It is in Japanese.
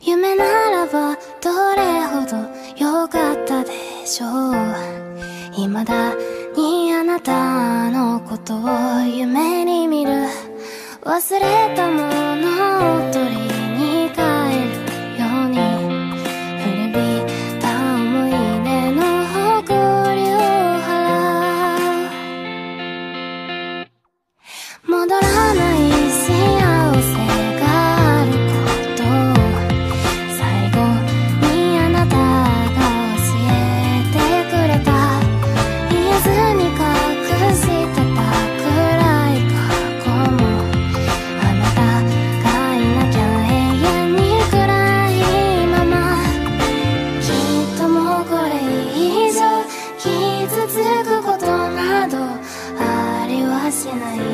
夢ならばどれほど良かったでしょう。未だにあなたのことを夢に見る。忘れたもない。